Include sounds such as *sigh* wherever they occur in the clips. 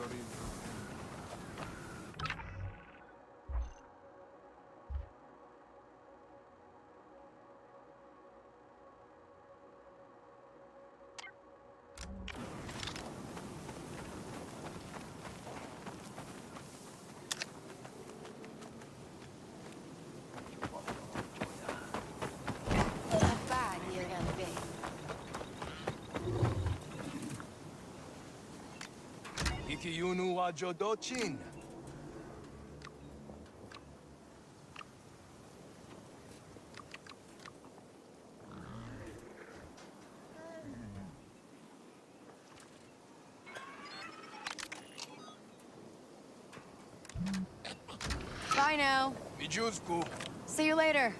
Torino. Ikiyunu wa Jodochin. Bye now. Mijusku. See you later.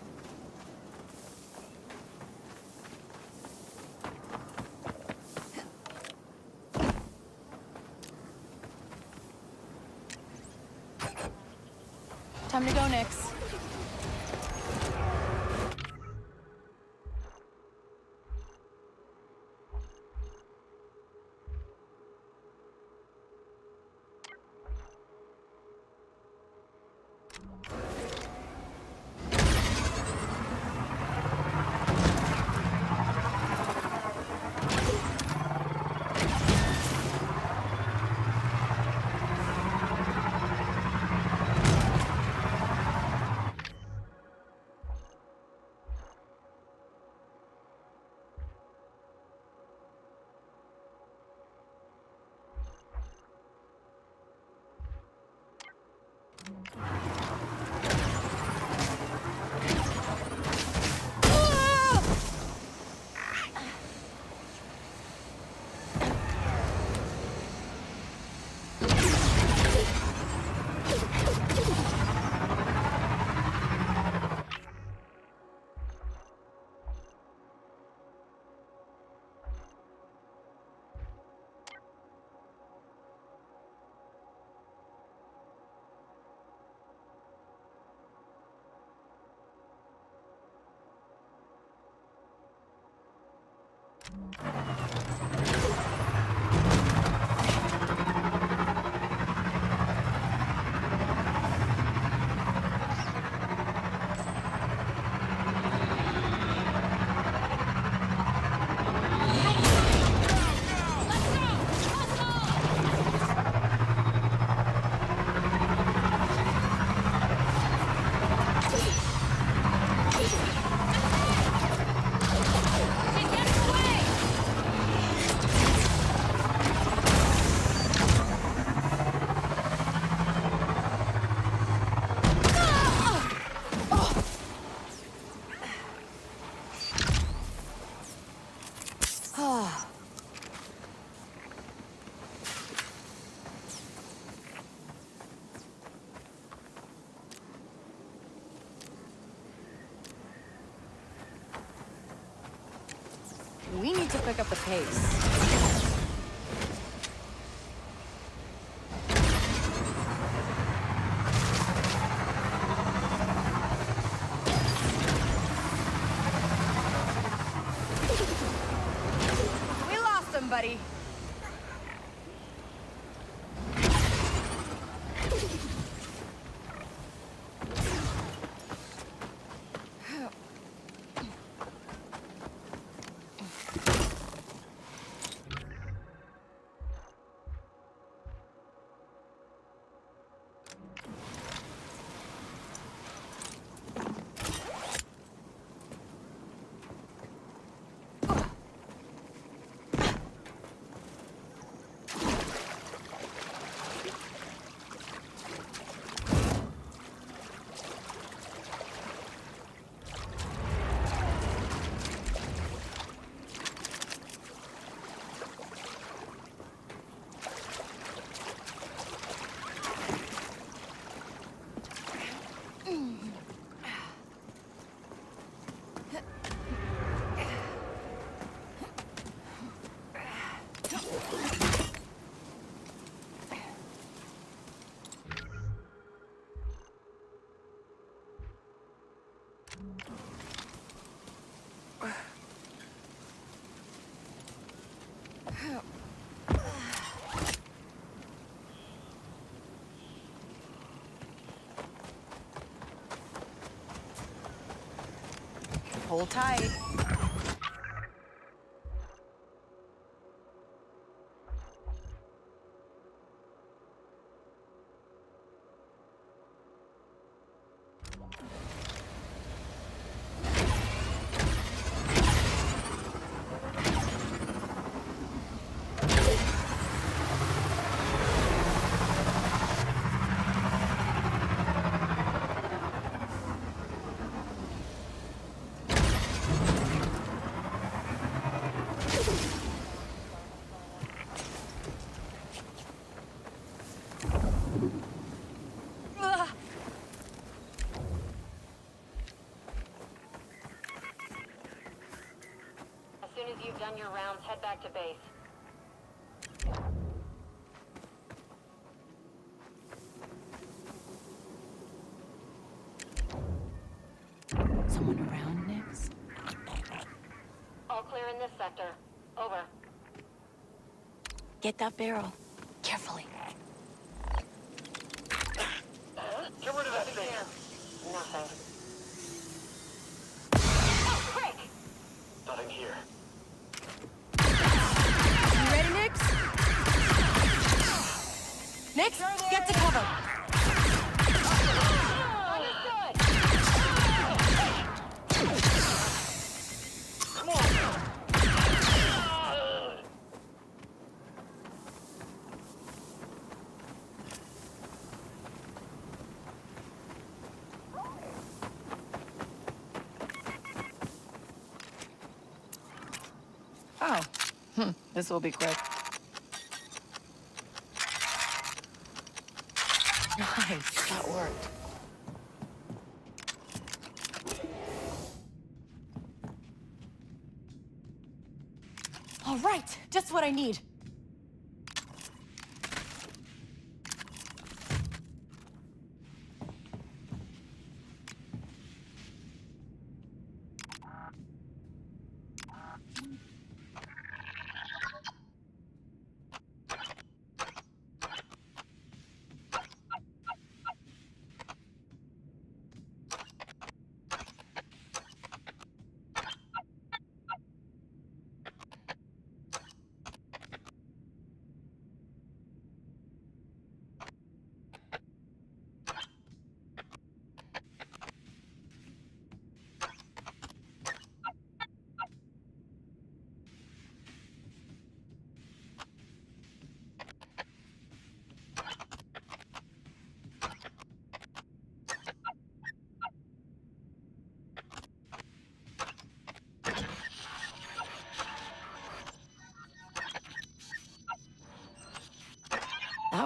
We need to pick up the pace. We lost him, buddy. Hold tight. Done your rounds, head back to base. Someone around, Nix? All clear in this sector. Over. Get that barrel. Carefully. Get rid of that thing. Nothing. Oh, quick! Nothing here. You ready, Nix? Nix, get to cover. Understood! Come on! Oh. Hmm. This will be quick. Nice. That worked. All right. Just what I need.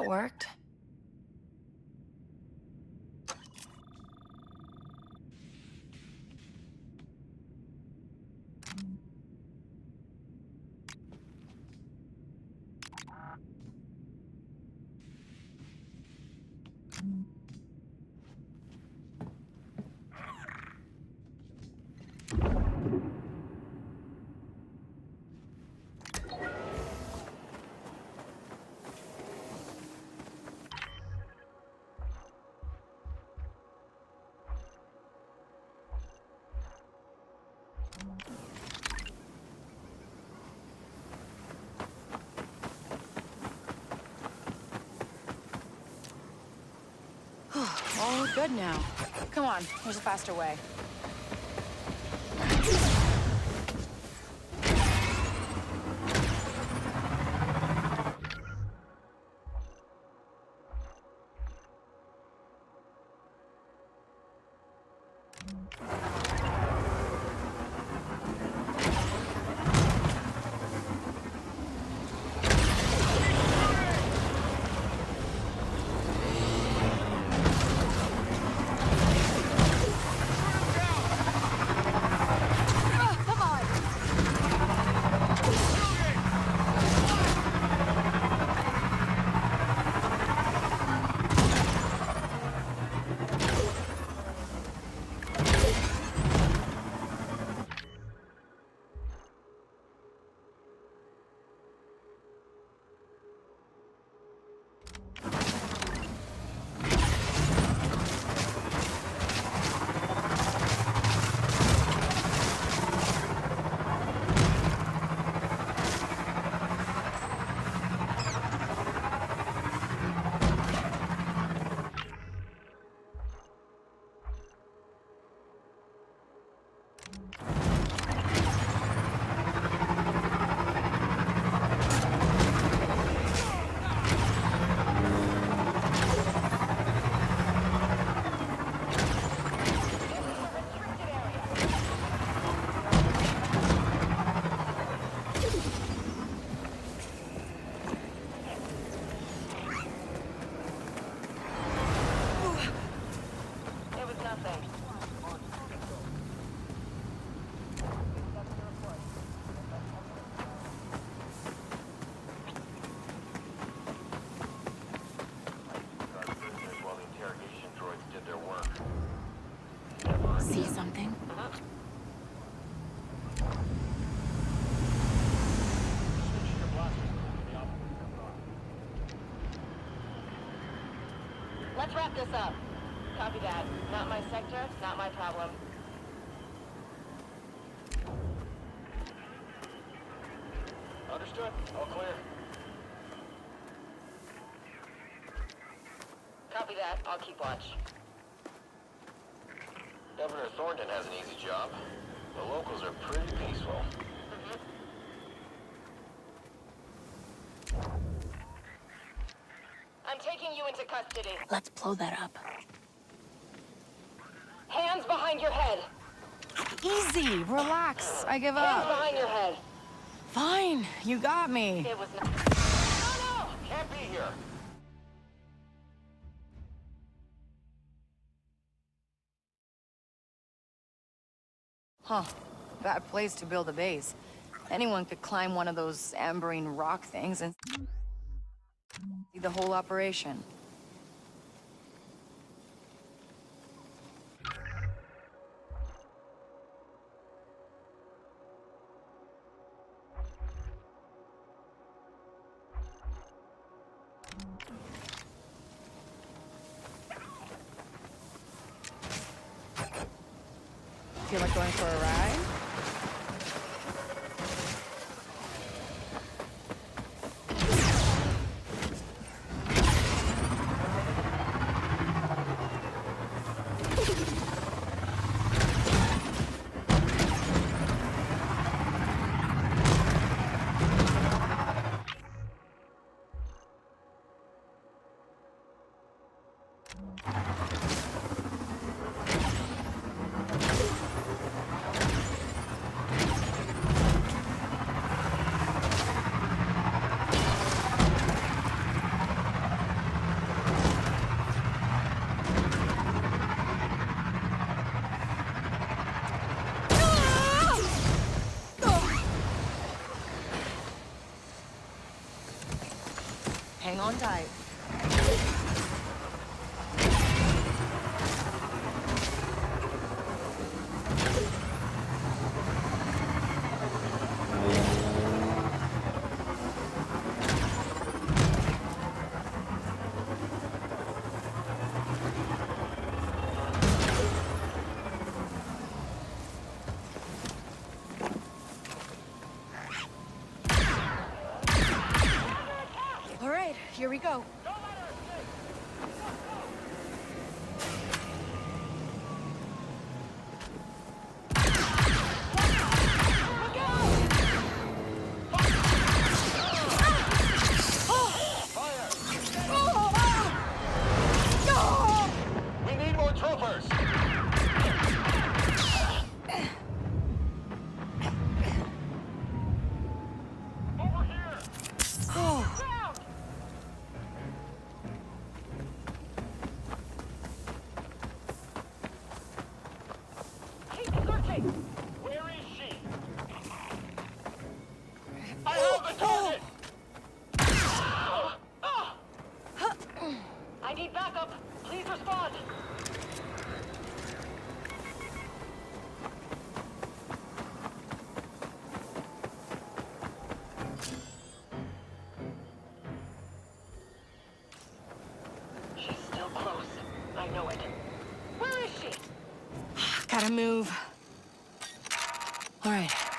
That worked. All good now. Come on, there's a faster way. Let's wrap this up. Copy that. Not my sector, not my problem. Understood. All clear. Copy that. I'll keep watch. Governor Thornton has an easy job. The locals are pretty peaceful. Custody. Let's blow that up. Hands behind your head. Easy, relax. I give Hands up. behind your head. Fine, you got me. It was not. No, no! Can't be here! Huh. Bad place to build a base. Anyone could climb one of those amberine rock things and see the whole operation. Feel like going for a ride?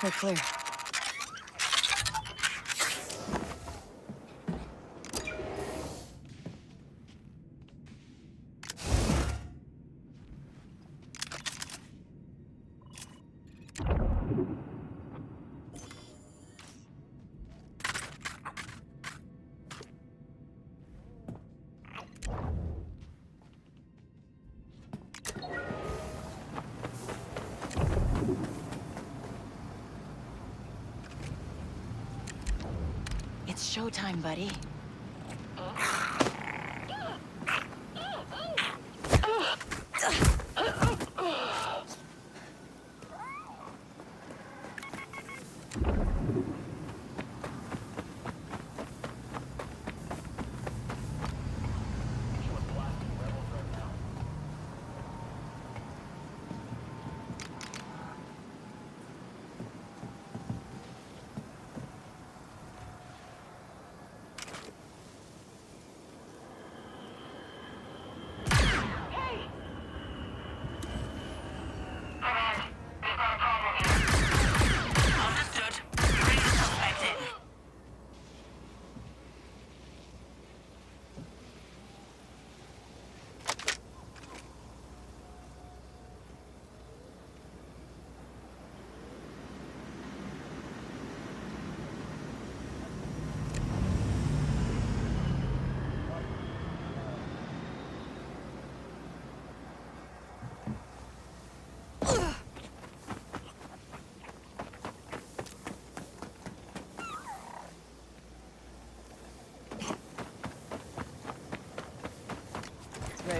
We're clear. Showtime, buddy.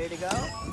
Ready to go?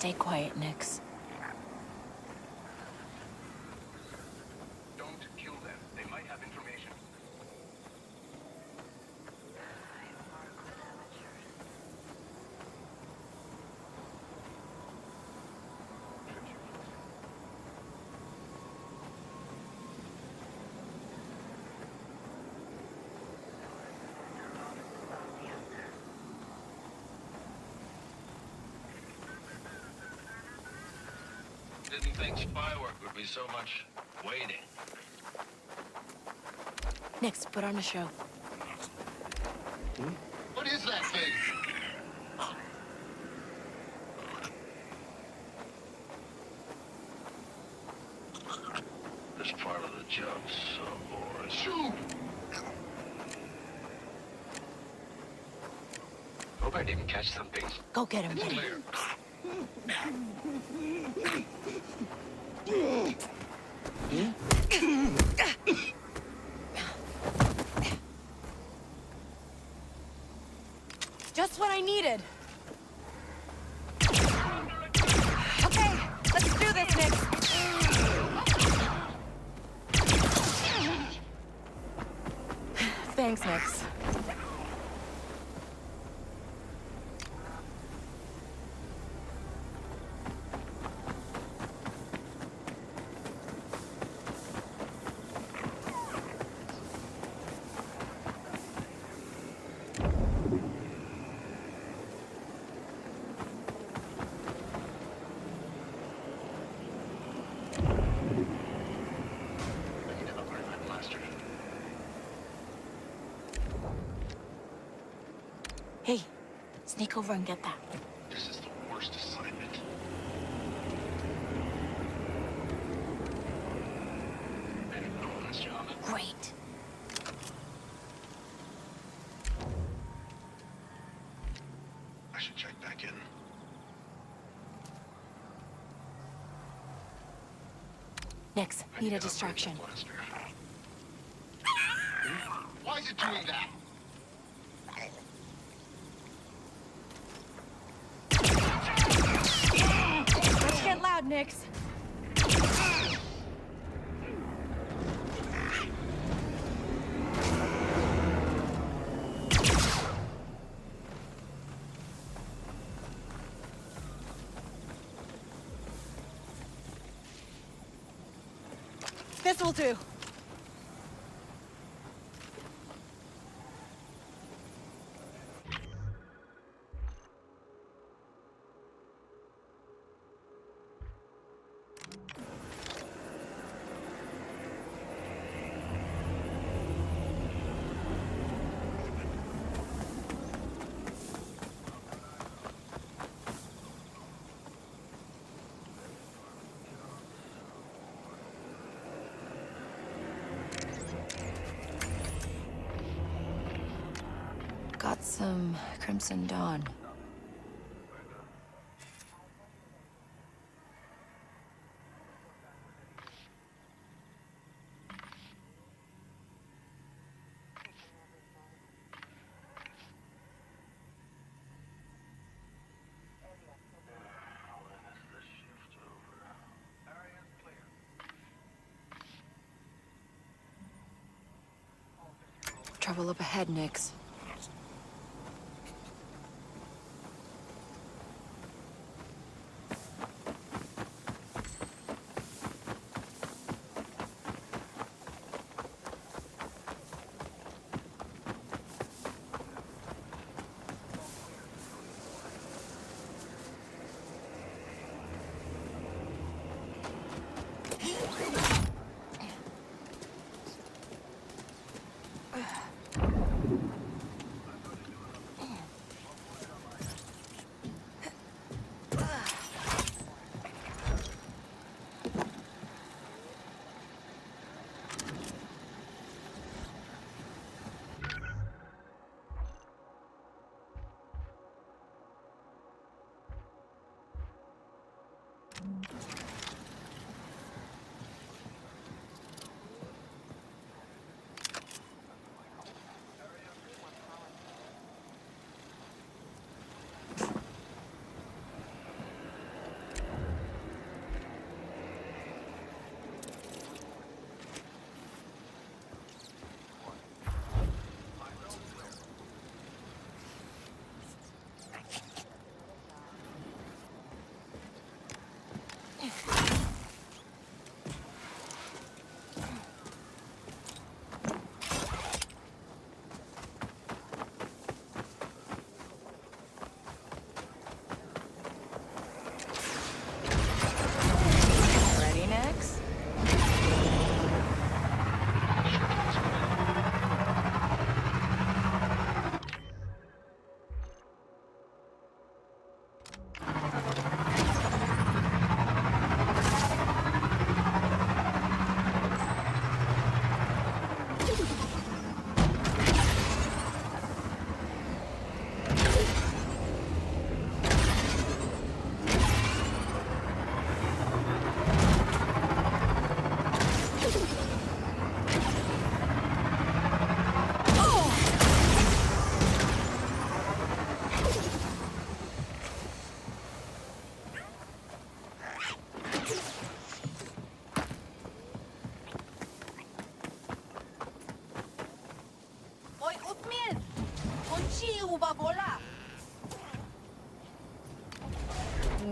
Stay quiet, Nix. Didn't think spy work would be so much waiting. Nix, put on a show. What is that thing? This part of the job's so boring. Shoot! Hope I didn't catch something. Go get him. Ugh. *laughs* sneak over and get that. This is the worst assignment. Anyone on this job? Great. I should check back in. Nix, need a distraction. *laughs* Why is it doing that? Let's get loud, Nix. This will do. Got some Crimson Dawn. Trouble up ahead, Nix.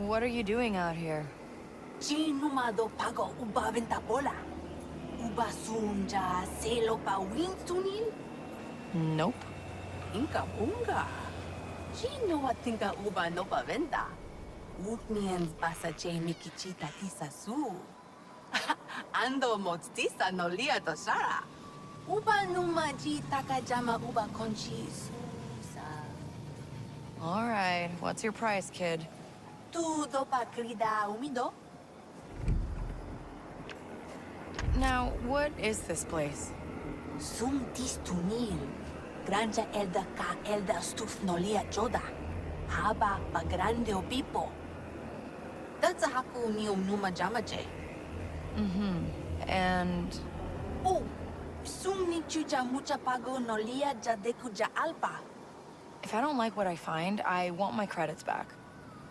What are you doing out here? Ci numado pago uba venta bola. Uba sunja selo pa win tunil? Nope. Inka bunga. Ci no atinga uba no pa venta. Utmiens basa che mikichita tisa su. *laughs* Ando motstisa no lia to sara. Uba numaji takajama uba konchi susa. All right, what's your price, kid? Tu dopa krida umido? Now, what is this place? Sum tis tunil. Granja elda ka elda stuf nolia joda. Haba pa grande o. That's a haku ni um numa jamaje. Mm-hmm. And Oh, sum ni chuja mucha pago nolia jadeku ja alpa. if I don't like what I find, I want my credits back.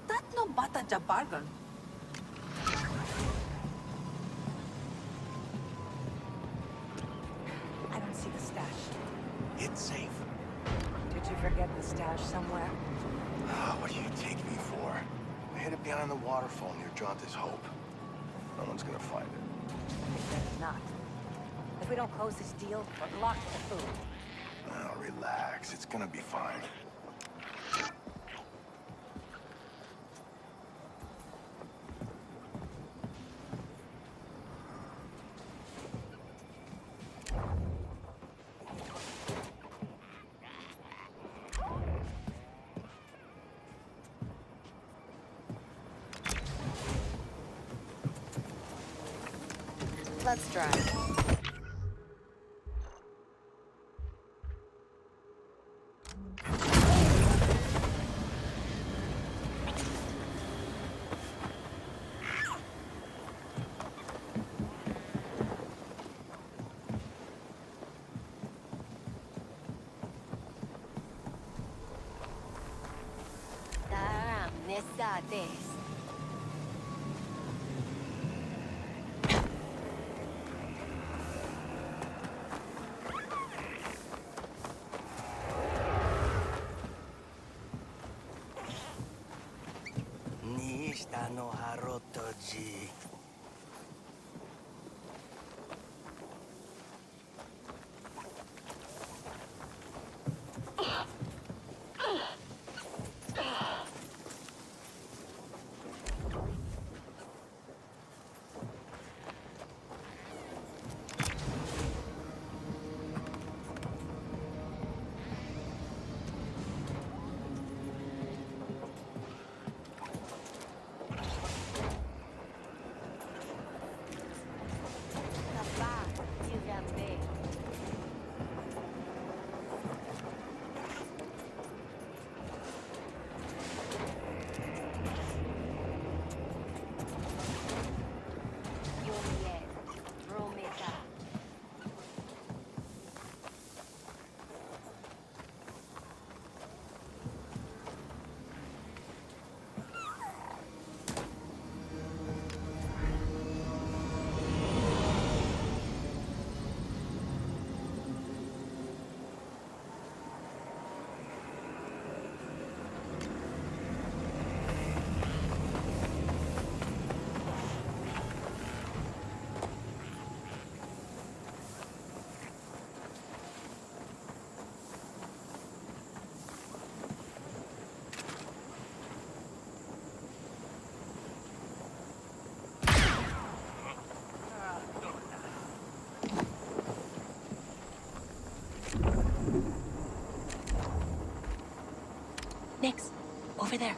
That no bata ja bargain. I don't see the stash. It's safe. Did you forget the stash somewhere? Ah, what do you take me for? I hid it behind the waterfall near Jonta's Hope. No one's gonna find it. They better not. If we don't close this deal, we're locked to food. Now relax. It's gonna be fine. Let's drive. Over there.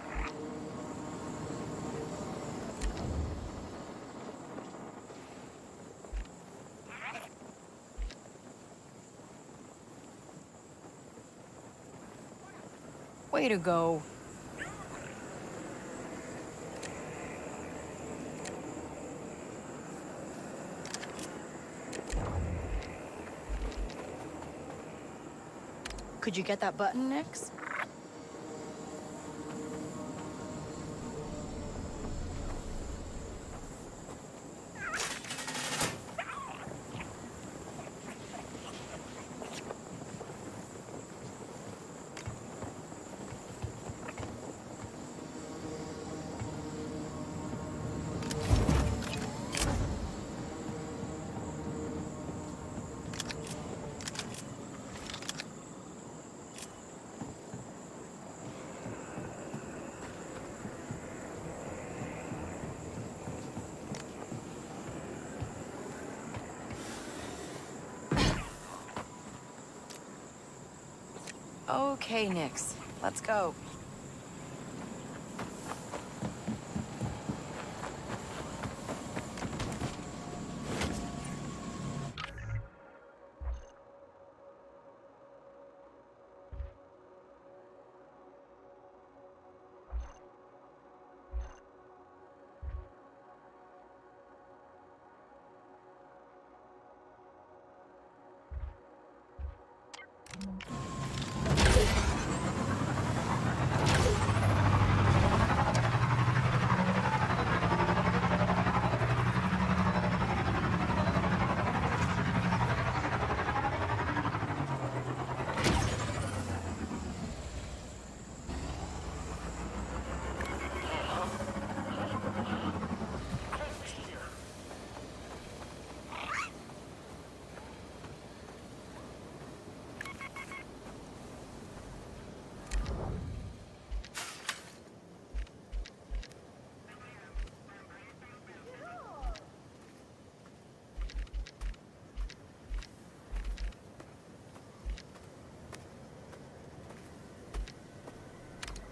Way to go. Could you get that button, Nix? Okay, Nix. Let's go.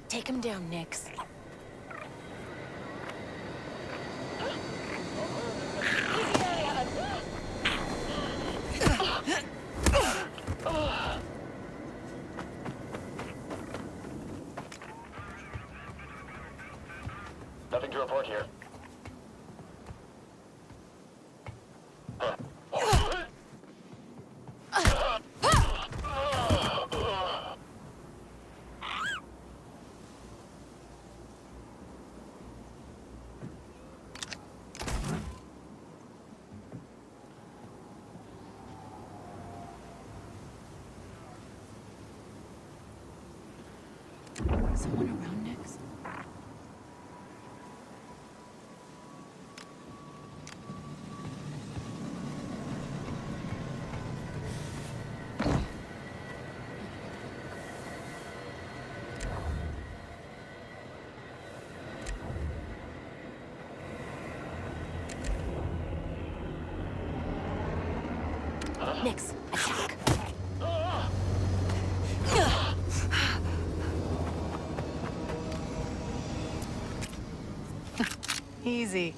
Take him down, Nix. Nothing to report here. Someone around Nix? Nix, Easy.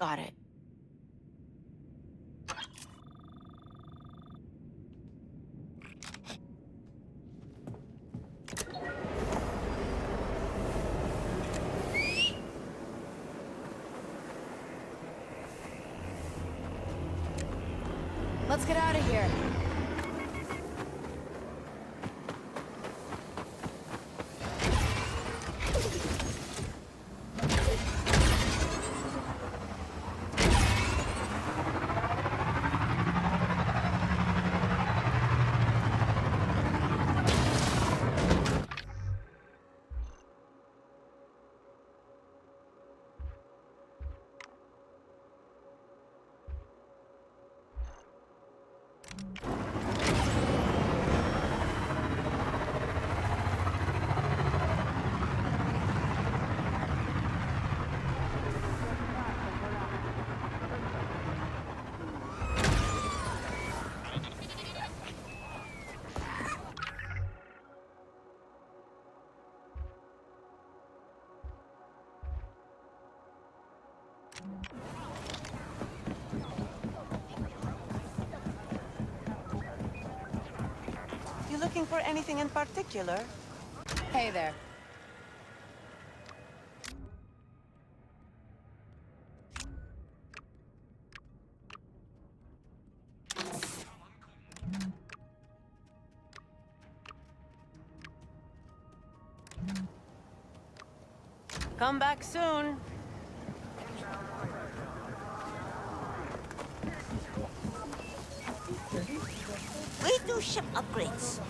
Got it. Let's get out looking for anything in particular? Hey there. Come back soon. Do ship upgrades.